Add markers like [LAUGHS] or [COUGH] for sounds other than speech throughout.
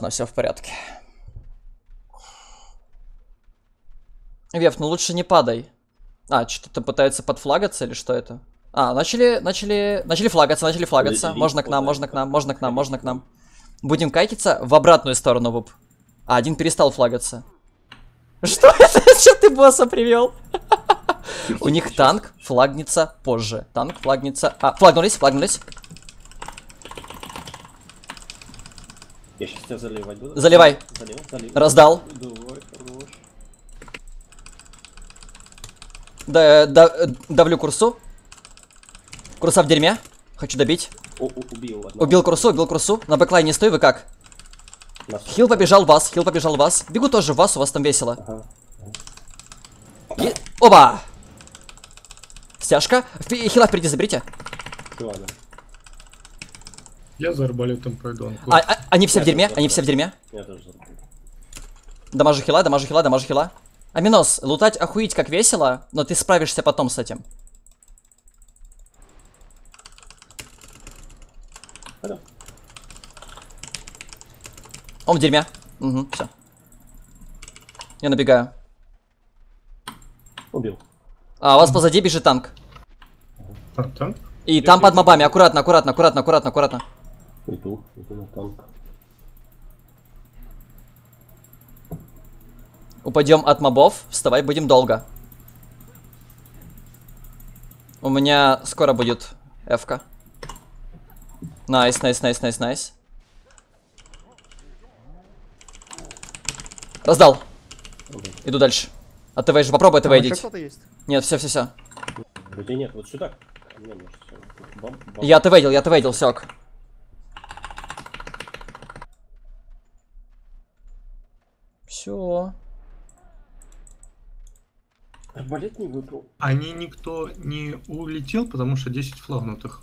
Но все в порядке. Вев, ну лучше не падай. А, что-то пытается подфлагаться или что это? А, начали, начали, начали флагаться, начали флагаться. Можно к нам, можно к нам, можно к нам, можно к нам. Будем кайтиться в обратную сторону, Вуп. А, один перестал флагаться. Что [LAUGHS] это? Что ты босса привел? [LAUGHS] У них танк флагнется позже. Танк флагнется... А, флагнулись, флагнулись. Я сейчас тебя заливать буду. Заливай. Залил, залил. Раздал. Давай, хорош. Да, да- э, давлю курсу. Курса в дерьме. Хочу добить. О, у- убил одного. Убил курсу, убил курсу. На бэклайне стой, вы как? Нас- Хил побежал в вас, хил побежал в вас. Бегу тоже в вас, у вас там весело. Ага. И- Оба! Стяжка. Впе- Хила впереди заберите. Ладно. Я за арбалетом пойду. он А- а- они все в дерьме, они все в дерьме. Я тоже забыл. Дамажу хила, дамажу хила, дамажу хила. Аминос, лутать охуеть как весело, но ты справишься потом с этим. Алло. Он в дерьме. Угу, все. Я набегаю. Убил. А у вас позади бежит танк. А, танк? И там под мобами. Аккуратно, аккуратно, аккуратно, аккуратно, аккуратно. Иду. Иду на танк. Упадем от мобов. Вставать будем долго. У меня скоро будет F-ка. Nice, nice, nice, nice, nice. Раздал. Иду дальше. А ТВ же попробуй ТВ Там еще идти. Нет, все, все, все. Вроде нет, вот сюда. Я ТВ я ТВ идел, все. Арбалет не выпал. Они никто не улетел, потому что 10 флагнутых.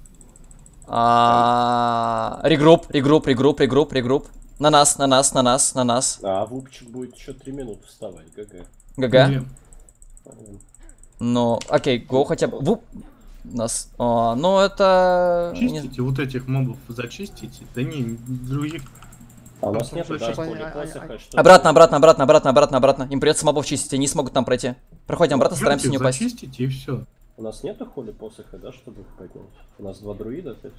А, Регрупп, регрупп, регрупп, регрупп, регрупп. На нас, на нас, на нас, на нас. А Вупчик будет еще 3 минуты вставать. ГГ. ГГ. Не. Ну, окей, го хотя бы. Вуп. Нас. А, ну это. не- Чистите вот этих мобов, зачистите. Да не, других. А у нас нет даже а- посоха, что Обратно, обратно, обратно, обратно, обратно, обратно. Им придется мобов чистить, они не смогут там пройти. Проходим обратно, стараемся не упасть. Зачистите и все. У нас нету холи посоха, да, чтобы их поднять? У нас два друида опять.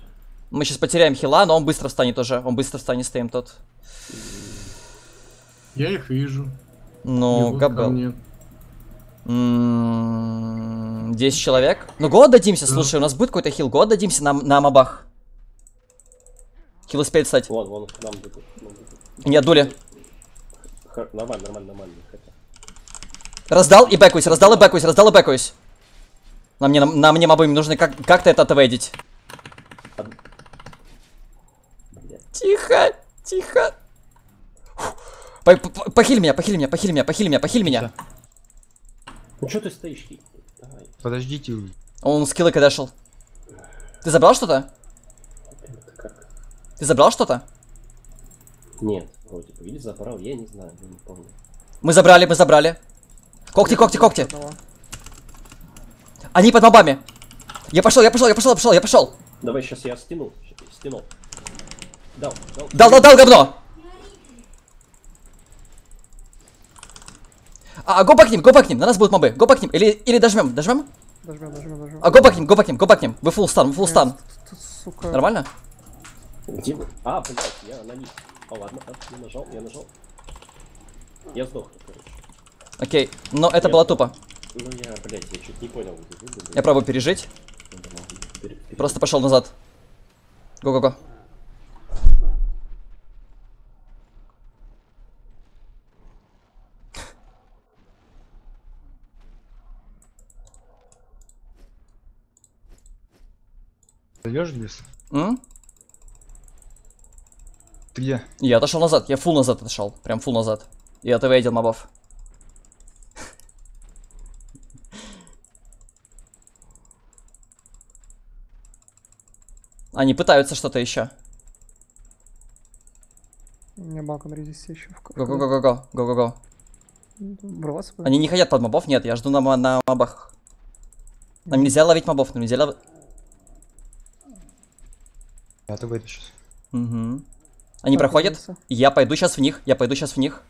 Мы сейчас потеряем хила, но он быстро встанет уже. Он быстро встанет, стоим тот. Я их вижу. Ну, габел. мне. М, 10 человек. Ну, го отдадимся, Да. слушай, у нас будет какой-то хил. Го отдадимся на, на мобах. Хил успеет встать. Вон, вон, к нам бегут. Не отдули. Х- Нормально, нормально, нормально. Раздал и бэкуюсь, раздал и бэкуюсь, раздал и бэкуюсь. На мне, на мне мобы нужны как- как-то это отведить. Тихо, тихо. По- по- Похили меня, похили меня, похили меня, похили меня, похили меня. Ну что ты стоишь? Давай. Подождите, Он скиллы когда шел. Ты забрал что-то? Ты забрал что-то? Нет, вроде бы. Или забрал, я не знаю, я не помню. Мы забрали, мы забрали. Когти, когти, когти. Одного. Они под мобами. Я пошел, я пошел, я пошел, я пошел, я пошел. Давай сейчас я стяну. щас я Стянул. Дал, дал. Дал, дал, дал, говно. А, го к ним, го к ним, на нас будут мобы. Го к ним. Или, или дожмем, дожмем? Дожмем, дожмем, дожмем. А, го к ним, го к ним, го к ним. Вы фулл стан, вы фулл стан. Нет. Нормально? Где вы? А, блядь, я на них. А, ладно, а, я нажал, я нажал. Я сдох, короче. Окей, но это было тупо. Ну я, блядь, я чуть не понял. Я пробую пережить. Ну, Просто пошел назад. Го-го-го. зайдешь без? М? Ты где? Я отошел назад, я фул назад отошел. Прям фул назад. И это видел мобов. Они пытаются что-то еще. У меня балкон резисти еще в Го-го-го-го-го. Го-го-го. Врываться бы. Они не хотят под мобов, нет, я жду на, на мобах. Нам нельзя ловить мобов, нам нельзя ловить... А ты выйдешь сейчас. Угу. Они проходят. Я пойду сейчас в них. Я пойду сейчас в них.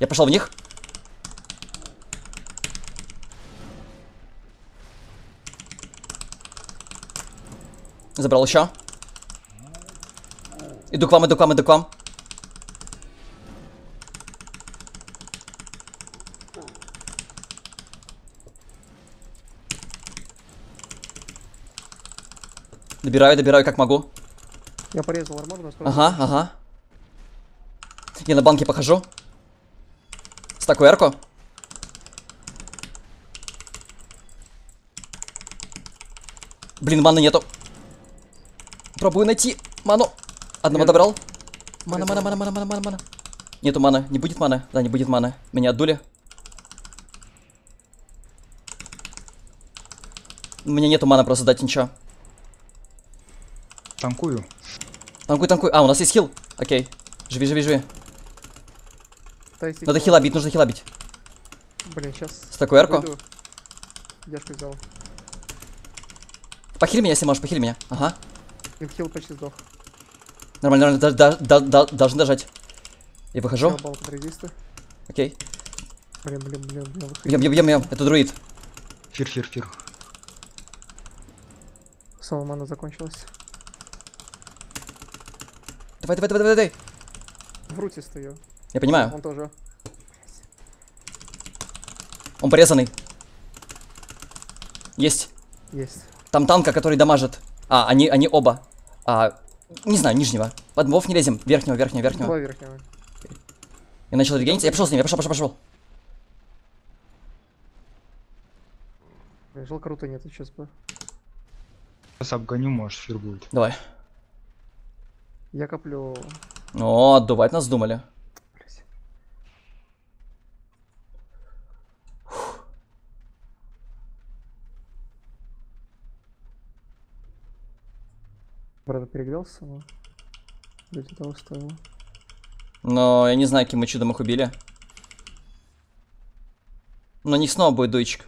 Я пошел в них. Забрал еще. Иду к вам, иду к вам, иду к вам. Добираю, добираю, как могу. Я порезал армор, насколько... Ага, ага. Я на банке похожу. Стаку эрку. Блин, маны нету. Пробую найти ману. Одного добрал. Мана, мана, мана, мана, мана, мана, мана. Нету маны. Не будет маны. Да, не будет маны. Меня отдули. У меня нету мана просто дать ничего. Танкую. Танкуй, танкуй. А, у нас есть хил. Окей. Живи, живи, живи. Надо хила бить, нужно хила бить. Блин, сейчас. С такой эрку. Дешку взял. Похили меня, если можешь, похили меня. Ага. Инхил почти сдох. Нормально, нормально, да- да- да- должен дожать. Я выхожу. Окей. Блин, блин, блин, блин. Бьем, бьем, бьем, бьем. Это друид. Фир, фир, фир. Сама мана закончилась. Давай, давай, давай, давай, давай. В руте стою. Я понимаю. Он тоже. Он порезанный. Есть. Есть. Там танка, который дамажит. А, они, они оба. А, не знаю, нижнего. Под мов не лезем. Верхнего, верхнего, верхнего. Два верхнего. Я начал регениться. Я пошел с ним, я пошел, пошел, пошел. Блин, жалко руты нету сейчас бы. Сейчас обгоню, может, фир будет. Давай. Я коплю... О, отдувать нас думали. Правда, перегрелся, но... Ради того стоило. Но я не знаю, каким мы чудом их убили. Но не снова будет дуйчик.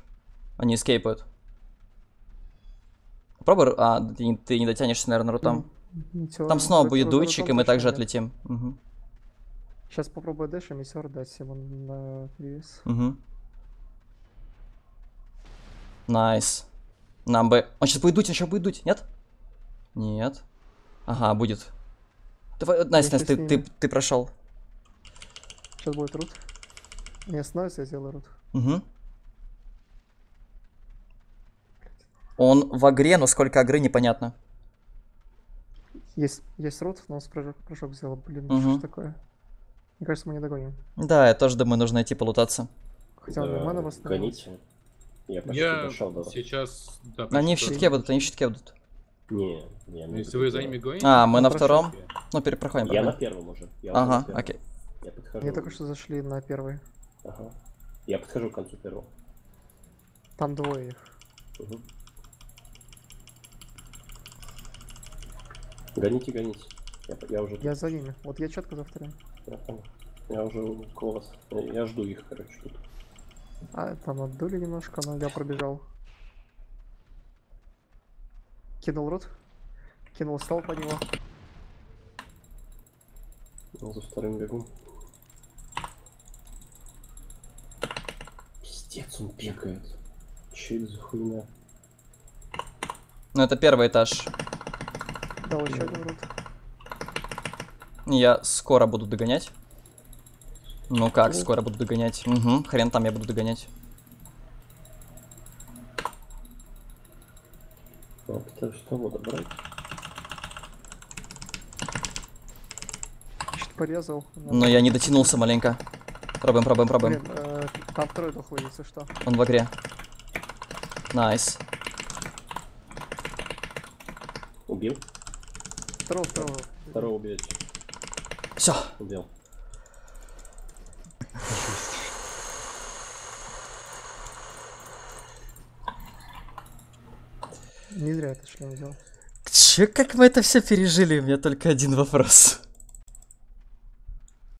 Они escape ают. Попробуй... А, ты, не- ты не дотянешься, наверное, root ом. Там снова будет дуйчик, и мы также отлетим. Угу. Сейчас попробую dash и метеор дать ему на перевес. Угу. Nice. Нам бы... Он сейчас будет дуть, он сейчас будет дуть, нет? Нет. Ага, будет. Давай, вот, Nice, Nice, ты, ты, ты прошел. Сейчас будет root. Не остановится, я сделаю root. Угу. Он в игре, но сколько игры, непонятно. Есть, есть root, но он с прыжок, прыжок сделал. Блин, Мгм. что ж такое? Мне кажется, мы не догоним. Да, я тоже думаю, нужно идти полутаться. Хотя он Да, мана. Гоните. Я почти Я дошел до вас. сейчас... Да, Они в щитке будут, они в щитке будут. Не, не Если вы за ними гоните... А, мы Ну, на втором. Ну, перепроходим. Я на первом уже. Я на Ага, первом. окей. Я подхожу. Они только что зашли на первый. Ага. Я подхожу к концу первого. Там двое их. Угу. Гоните, гоните. Я, я уже... Я за ними. Вот я четко за вторым. Я, понял. Я уже около вас. Я, я жду их, короче, тут. А, там отдули немножко, но я пробежал. Кинул рот. Кинул стол по него. Я за вторым бегу. Пиздец, он бегает. Че это за хуйня? Ну, это первый этаж. Дал еще один. Я скоро буду догонять. Ну как, скоро буду догонять? Угу, хрен там я буду догонять. Я пытаюсь того добрать. Чуть порезал. Но я не дотянулся маленько. Пробуем, пробуем, пробуем. Блин, э, там второй дохлый, если что. Он в игре. Nice. Убил? Второго, второго. Второго убить. Все. Убил. Не зря это шлем взял. Че, как мы это все пережили? У меня только один вопрос.